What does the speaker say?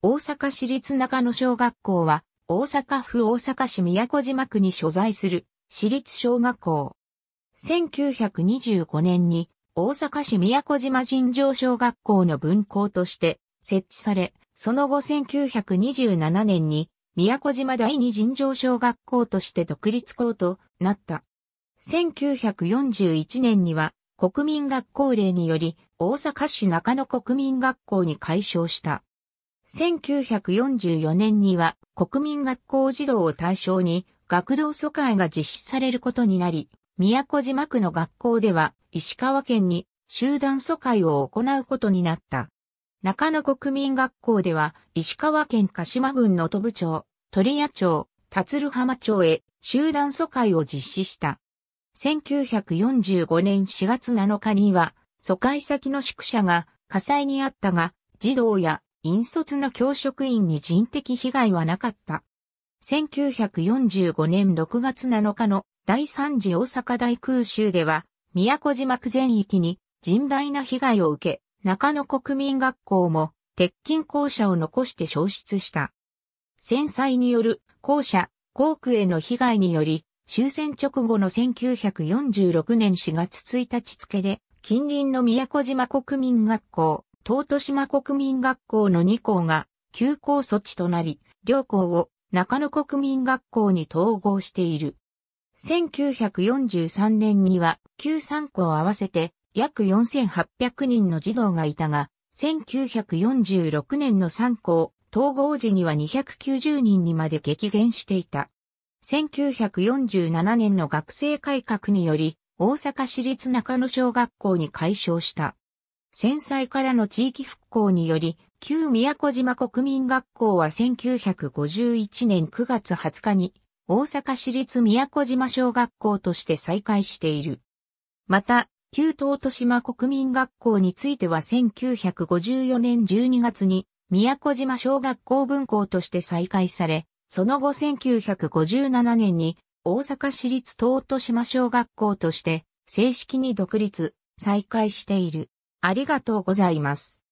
大阪市立中野小学校は、大阪府大阪市都島区に所在する私立小学校。1925年に大阪市都島尋常小学校の分校として設置され、その後1927年に宮古島第二尋常小学校として独立校となった。1941年には国民学校令により大阪市中野国民学校に改称した。1944年には国民学校児童を対象に学童疎開が実施されることになり、宮古島区の学校では石川県に集団疎開を行うことになった。中野国民学校では石川県鹿島郡の都部町、鳥屋町、辰ル浜町へ集団疎開を実施した。1945年4月7日には、疎開先の宿舎が火災にあったが、児童や引率の教職員に人的被害はなかった。1945年6月7日の第3次大阪大空襲では、宮古島区全域に甚大な被害を受け、中野国民学校も鉄筋校舎を残して消失した。戦災による校舎、校区への被害により、終戦直後の1946年4月1日付で、近隣の宮古島国民学校、東都島国民学校の2校が休校措置となり、両校を中野国民学校に統合している。1943年には旧3校合わせて約4800人の児童がいたが、1946年の3校統合時には290人にまで激減していた。1947年の学生改革により、大阪市立中野小学校に改称した。戦災からの地域復興により、旧宮古島国民学校は1951年9月20日に大阪市立宮古島小学校として再開している。また、旧東都島国民学校については1954年12月に宮古島小学校分校として再開され、その後1957年に大阪市立東都島小学校として正式に独立、再開している。ありがとうございます。